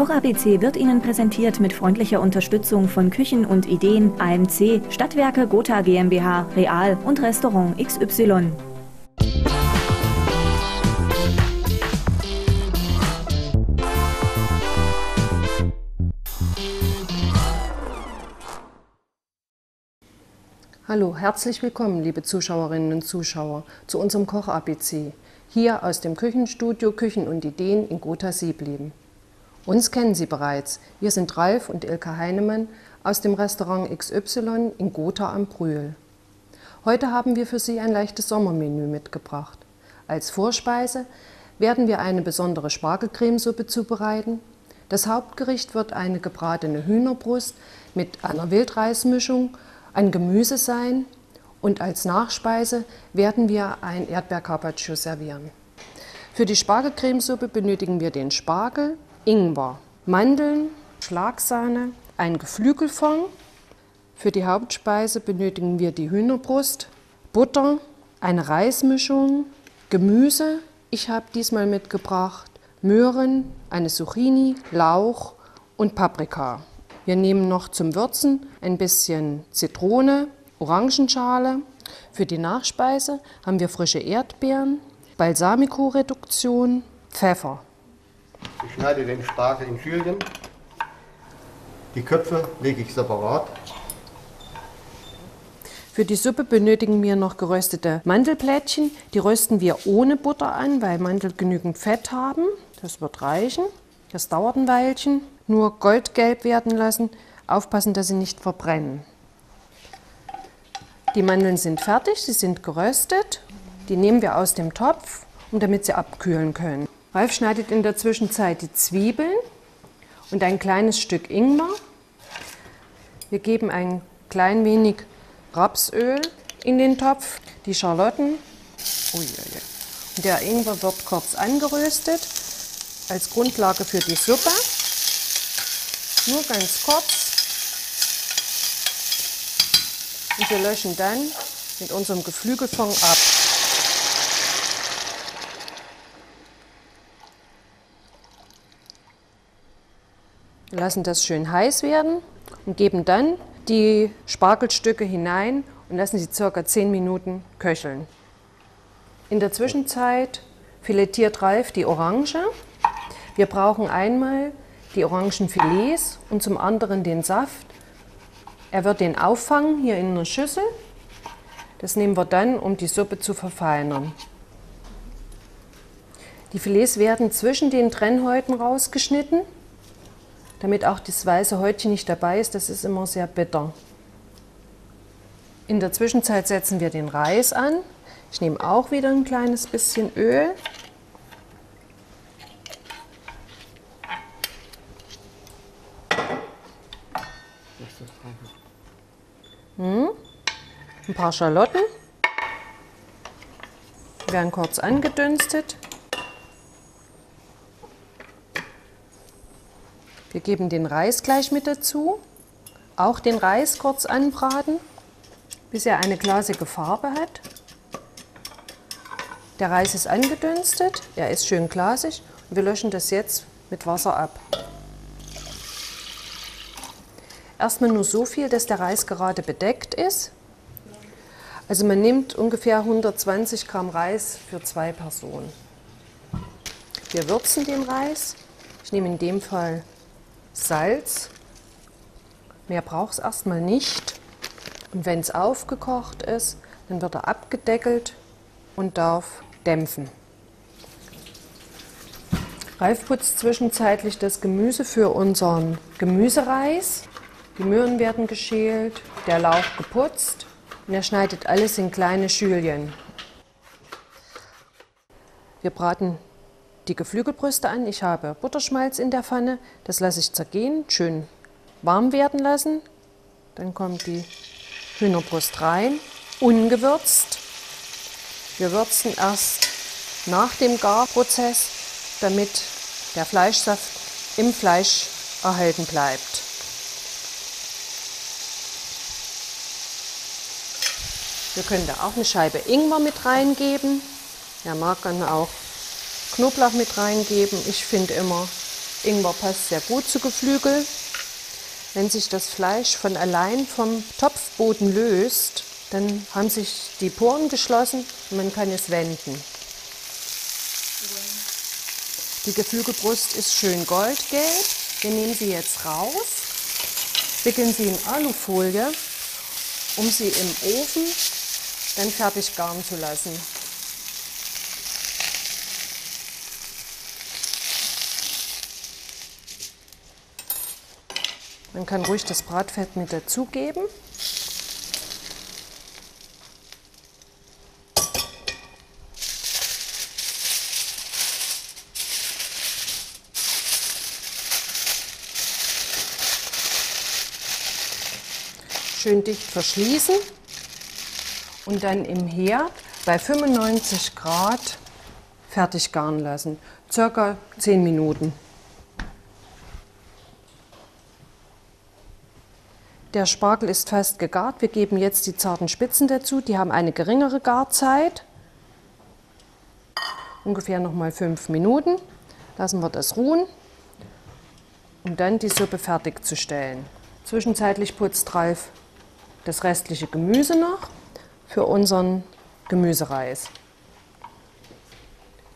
Koch ABC wird Ihnen präsentiert mit freundlicher Unterstützung von Küchen und Ideen AMC, Stadtwerke Gotha GmbH, Real und Restaurant XY. Hallo, herzlich willkommen, liebe Zuschauerinnen und Zuschauer, zu unserem Koch ABC, hier aus dem Küchenstudio Küchen und Ideen in Gotha Siebleben. Uns kennen Sie bereits. Wir sind Ralf und Ilka Heinemann aus dem Restaurant XY in Gotha am Brühl. Heute haben wir für Sie ein leichtes Sommermenü mitgebracht. Als Vorspeise werden wir eine besondere Spargelcremesuppe zubereiten. Das Hauptgericht wird eine gebratene Hühnerbrust mit einer Wildreismischung, ein Gemüse sein und als Nachspeise werden wir ein Erdbeercarpaccio servieren. Für die Spargelcremesuppe benötigen wir den Spargel, Ingwer, Mandeln, Schlagsahne, ein Geflügelfond. Für die Hauptspeise benötigen wir die Hühnerbrust, Butter, eine Reismischung, Gemüse. Ich habe diesmal mitgebracht Möhren, eine Zucchini, Lauch und Paprika. Wir nehmen noch zum Würzen ein bisschen Zitrone, Orangenschale. Für die Nachspeise haben wir frische Erdbeeren, Balsamico-Reduktion, Pfeffer. Ich schneide den Spargel in Schülchen. Die Köpfe lege ich separat. Für die Suppe benötigen wir noch geröstete Mandelplättchen. Die rösten wir ohne Butter an, weil Mandel genügend Fett haben. Das wird reichen. Das dauert ein Weilchen. Nur goldgelb werden lassen. Aufpassen, dass sie nicht verbrennen. Die Mandeln sind fertig, sie sind geröstet. Die nehmen wir aus dem Topf, um damit sie abkühlen können. Ralf schneidet in der Zwischenzeit die Zwiebeln und ein kleines Stück Ingwer. Wir geben ein klein wenig Rapsöl in den Topf, die Schalotten. Der Ingwer wird kurz angeröstet als Grundlage für die Suppe. Nur ganz kurz. Und wir löschen dann mit unserem Geflügelfond ab. Lassen das schön heiß werden und geben dann die Spargelstücke hinein und lassen sie circa 10 Minuten köcheln. In der Zwischenzeit filetiert Ralf die Orange. Wir brauchen einmal die Orangenfilets und zum anderen den Saft. Er wird den auffangen hier in einer Schüssel. Das nehmen wir dann, um die Suppe zu verfeinern. Die Filets werden zwischen den Trennhäuten rausgeschnitten damit auch das weiße Häutchen nicht dabei ist. Das ist immer sehr bitter. In der Zwischenzeit setzen wir den Reis an. Ich nehme auch wieder ein kleines bisschen Öl. Hm. Ein paar Schalotten werden kurz angedünstet. Wir geben den Reis gleich mit dazu. Auch den Reis kurz anbraten, bis er eine glasige Farbe hat. Der Reis ist angedünstet, er ist schön glasig wir löschen das jetzt mit Wasser ab. Erstmal nur so viel, dass der Reis gerade bedeckt ist. Also man nimmt ungefähr 120 Gramm Reis für zwei Personen. Wir würzen den Reis. Ich nehme in dem Fall Salz. Mehr braucht es erstmal nicht. Und wenn es aufgekocht ist, dann wird er abgedeckelt und darf dämpfen. Ralf putzt zwischenzeitlich das Gemüse für unseren Gemüsereis. Die Möhren werden geschält, der Lauch geputzt und er schneidet alles in kleine Schülchen. Wir braten die Geflügelbrüste an. Ich habe Butterschmalz in der Pfanne. Das lasse ich zergehen, schön warm werden lassen. Dann kommt die Hühnerbrust rein, ungewürzt. Wir würzen erst nach dem Garprozess, damit der Fleischsaft im Fleisch erhalten bleibt. Wir können da auch eine Scheibe Ingwer mit reingeben. Der mag dann auch Knoblauch mit reingeben. Ich finde immer, Ingwer passt sehr gut zu Geflügel. Wenn sich das Fleisch von allein vom Topfboden löst, dann haben sich die Poren geschlossen und man kann es wenden. Die Geflügelbrust ist schön goldgelb. Wir nehmen sie jetzt raus, wickeln sie in Alufolie, um sie im Ofen dann fertig garen zu lassen. Man kann ruhig das Bratfett mit dazugeben. Schön dicht verschließen und dann im Herd bei 95 Grad fertig garen lassen. Circa 10 Minuten. Der Spargel ist fast gegart. Wir geben jetzt die zarten Spitzen dazu. Die haben eine geringere Garzeit. Ungefähr noch mal fünf Minuten. Lassen wir das ruhen, um dann die Suppe fertigzustellen. Zwischenzeitlich putzt Ralf das restliche Gemüse noch für unseren Gemüsereis.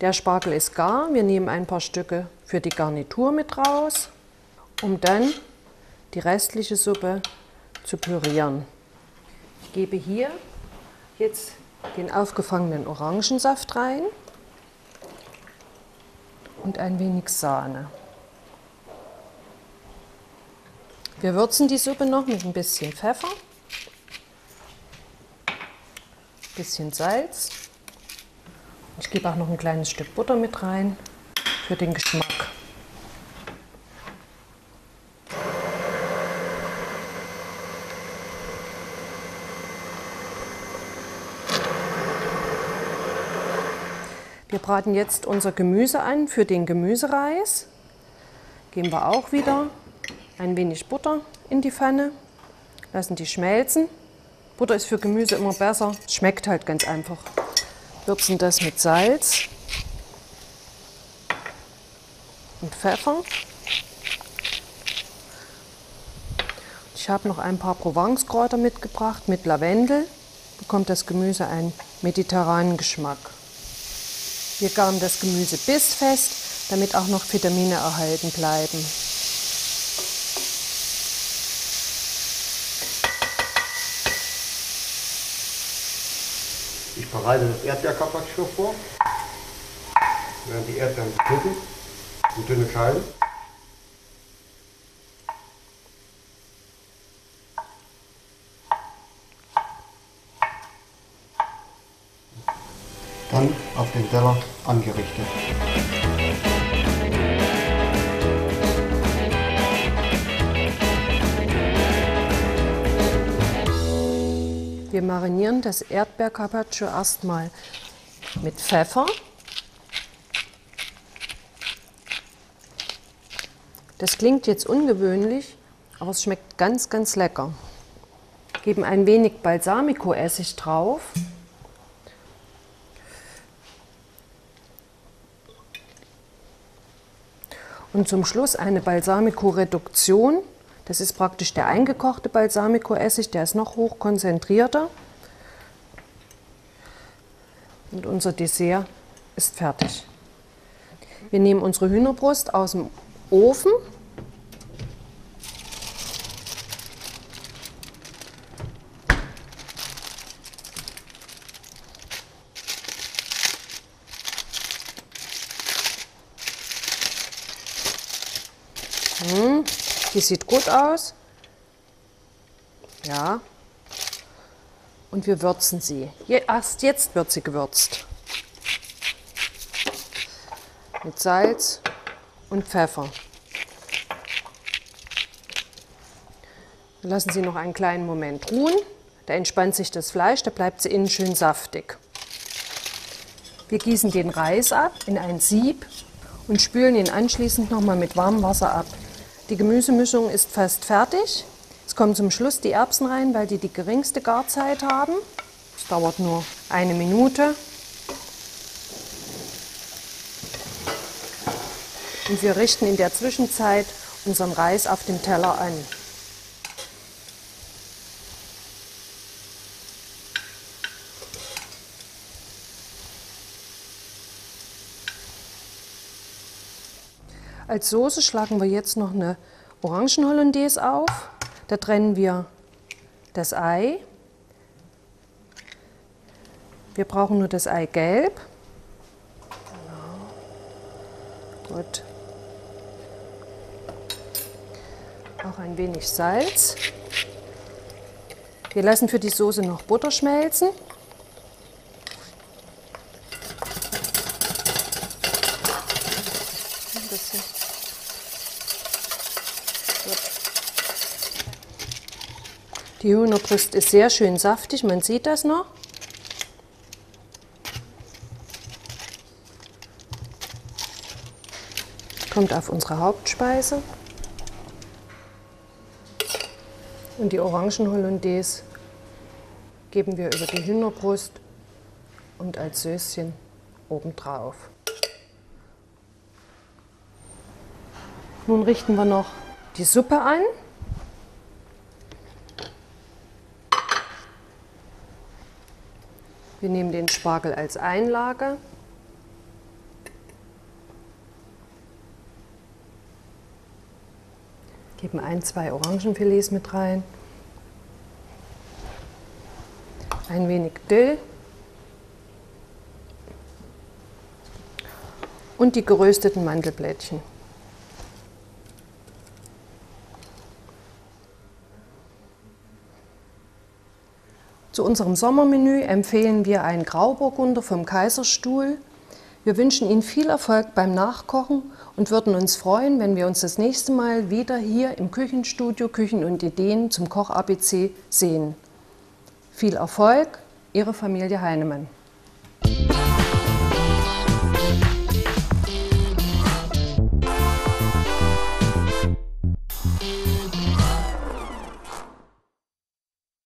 Der Spargel ist gar. Wir nehmen ein paar Stücke für die Garnitur mit raus, um dann die restliche Suppe zu pürieren. Ich gebe hier jetzt den aufgefangenen Orangensaft rein und ein wenig Sahne. Wir würzen die Suppe noch mit ein bisschen Pfeffer, ein bisschen Salz. Ich gebe auch noch ein kleines Stück Butter mit rein für den Geschmack. Wir braten jetzt unser Gemüse an für den Gemüsereis. Geben wir auch wieder ein wenig Butter in die Pfanne, lassen die schmelzen. Butter ist für Gemüse immer besser, schmeckt halt ganz einfach. Würzen das mit Salz und Pfeffer. Ich habe noch ein paar Provence-Kräuter mitgebracht mit Lavendel. Bekommt das Gemüse einen mediterranen Geschmack. Wir garen das Gemüse bissfest, damit auch noch Vitamine erhalten bleiben. Ich bereite das Erdbeercarpaccio vor. Werden die Erdbeeren geschnitten in dünne Scheiben. Dann auf den Teller angerichtet. Wir marinieren das Erdbeercarpaccio erstmal mit Pfeffer. Das klingt jetzt ungewöhnlich, aber es schmeckt ganz, ganz lecker. Geben ein wenig Balsamico-Essig drauf. Und zum Schluss eine Balsamico-Reduktion. Das ist praktisch der eingekochte Balsamico-Essig, der ist noch hochkonzentrierter. Und unser Dessert ist fertig. Wir nehmen unsere Hühnerbrust aus dem Ofen. Hm, sieht gut aus. Ja. Und wir würzen sie. Erst jetzt wird sie gewürzt. Mit Salz und Pfeffer. Wir lassen sie noch einen kleinen Moment ruhen. Da entspannt sich das Fleisch, da bleibt sie innen schön saftig. Wir gießen den Reis ab in ein Sieb und spülen ihn anschließend nochmal mit warmem Wasser ab. Die Gemüsemischung ist fast fertig. Es kommen zum Schluss die Erbsen rein, weil die die geringste Garzeit haben. Es dauert nur eine Minute. und wir richten in der Zwischenzeit unseren Reis auf dem Teller an. Als Soße schlagen wir jetzt noch eine Orangenhollandaise auf. Da trennen wir das Ei. Wir brauchen nur das Eigelb. Genau. Gut. Auch ein wenig Salz. Wir lassen für die Soße noch Butter schmelzen. Die Hühnerbrust ist sehr schön saftig, man sieht das noch. Kommt auf unsere Hauptspeise. Und die Orangen-Hollandaise geben wir über die Hühnerbrust und als Söschen obendrauf. Nun richten wir noch die Suppe an. Wir nehmen den Spargel als Einlage. Geben ein, zwei Orangenfilets mit rein. Ein wenig Dill. Und die gerösteten Mandelblättchen. Zu unserem Sommermenü empfehlen wir einen Grauburgunder vom Kaiserstuhl. Wir wünschen Ihnen viel Erfolg beim Nachkochen und würden uns freuen, wenn wir uns das nächste Mal wieder hier im Küchenstudio Küchen und Ideen zum Koch ABC sehen. Viel Erfolg, Ihre Familie Heinemann.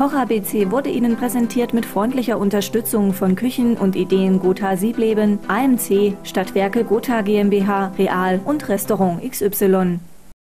Koch ABC wurde Ihnen präsentiert mit freundlicher Unterstützung von Küchen und Ideen Gotha Siebleben, AMC, Stadtwerke Gotha GmbH, Real und Restaurant XY.